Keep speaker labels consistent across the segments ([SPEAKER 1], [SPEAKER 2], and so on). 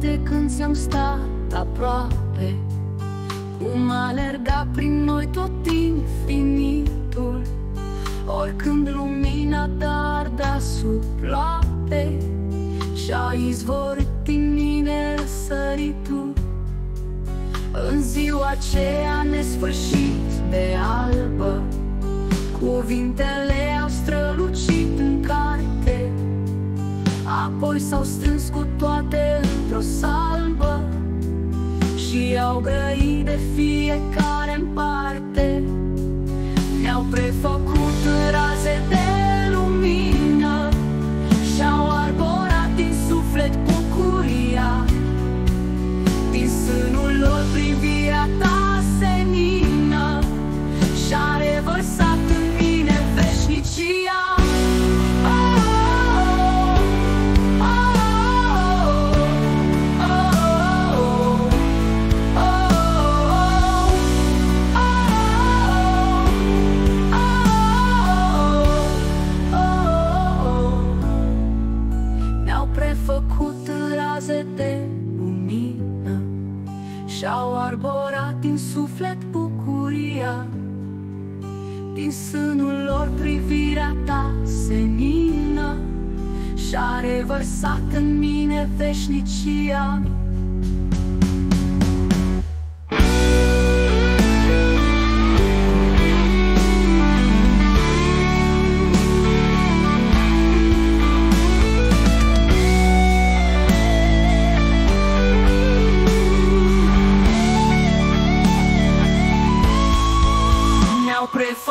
[SPEAKER 1] de când ți-am stat aproape. Cum alerga prin noi tot infinitul. Oricând lumina dar sub ploape Și-a izvorit din mine săritul. În ziua aceea nesfârșit de albă Cuvintele Apoi s-au strâns cu toate într-o salbă Și au grăit de fiecare în parte. Ne-au prefăcut în raze Și-au arborat din suflet bucuria. Din sânul lor privirea ta senină Și-a revărsat în mine veșnicia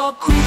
[SPEAKER 1] Ne-au prefăcut raze de